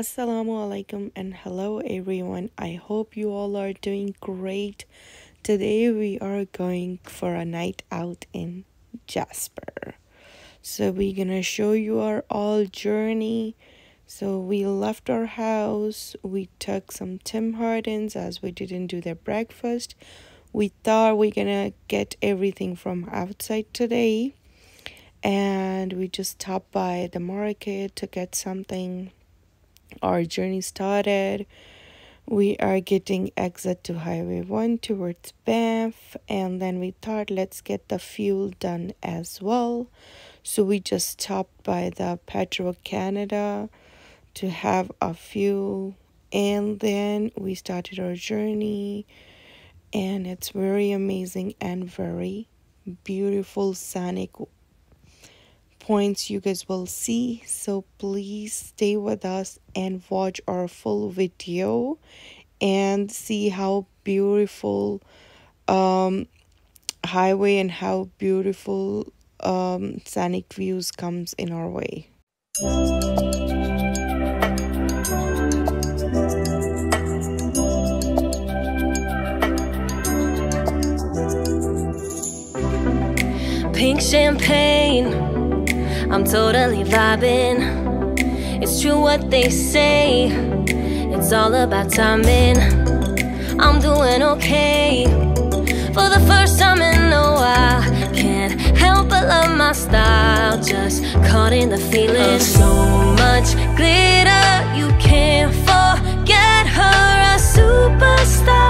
Assalamu alaikum and hello everyone. I hope you all are doing great. Today we are going for a night out in Jasper. So we're gonna show you our all journey. So we left our house, we took some Tim Hortons as we didn't do their breakfast. We thought we're gonna get everything from outside today and we just stopped by the market to get something. Our journey started. We are getting exit to Highway 1 towards Banff, and then we thought let's get the fuel done as well. So we just stopped by the Petro Canada to have a fuel, and then we started our journey, and it's very amazing and very beautiful scenic points you guys will see. So please stay with us and watch our full video and see how beautiful um highway and how beautiful um scenic views comes in our way. Pink champagne I'm totally vibing. It's true what they say, it's all about timing. I'm doing okay for the first time in a while. Can't help but love my style, just caught in the feeling. So much glitter, you can't forget her, a superstar.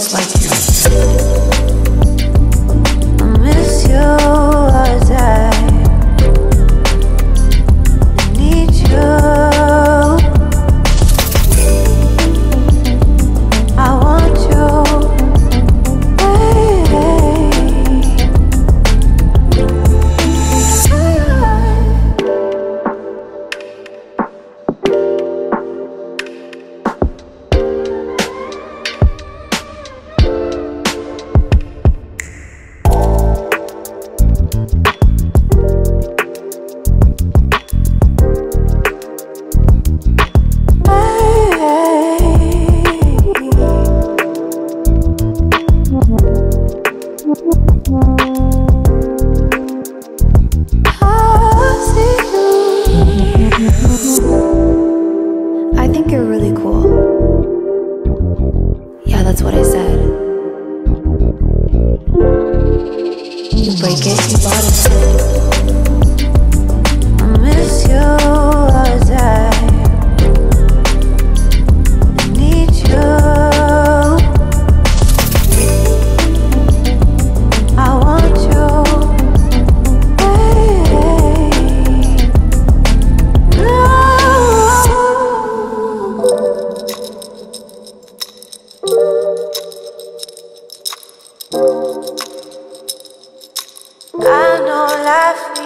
just like you. I miss you.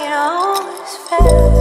always felt